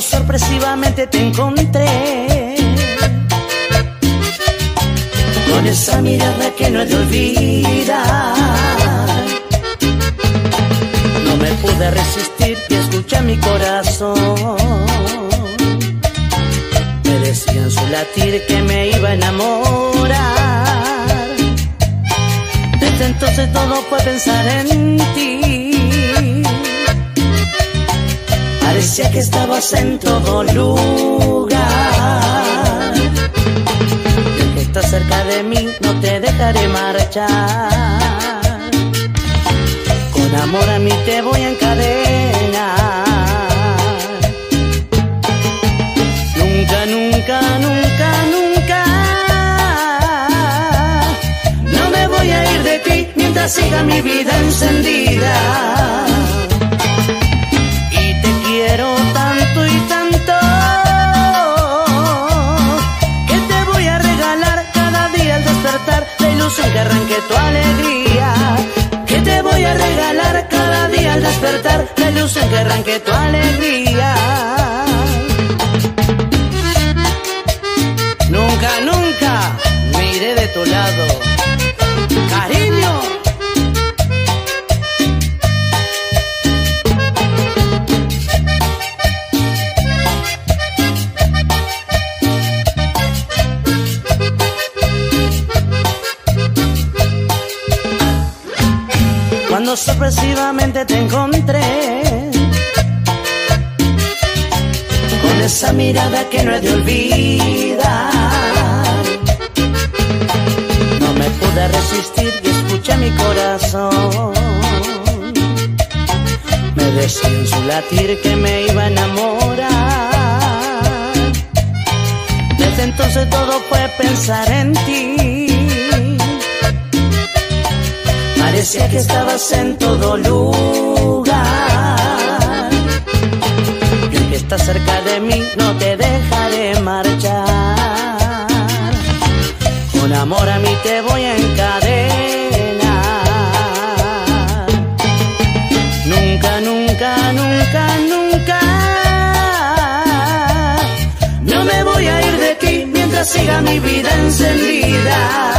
Sorpresivamente te encontré con esa mirada que no he de olvidar. No me pude resistir y escuché mi corazón. Me decía su latir que me iba a enamorar. Desde entonces todo fue pensar en ti. Parecía que estabas en todo lugar. Que estás cerca de mí, no te dejaré marchar. Con amor a mí te voy a encadenar. Nunca, nunca, nunca, nunca. No me voy a ir de ti mientras siga mi vida encendida. Ilusión que arranque tu alegría. Que te voy a regalar cada día al despertar la ilusión que arranque tu alegría. Sorpresivamente te encontré con esa mirada que no he de olvidar. No me pude resistir y escuché mi corazón. Me decía en su latir que me iba a enamorar. Desde entonces todo fue pensar en ti. Parecía que estabas en todo lugar. Y que está cerca de mí no te dejaré marchar. Con amor a mí te voy a encadenar. Nunca, nunca, nunca, nunca. No me voy a ir de ti mientras siga mi vida encendida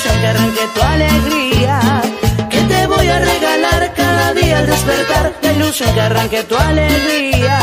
ilusión que arranque tu alegría. Que te voy a regalar cada día al despertar la ilusión que arranque tu alegría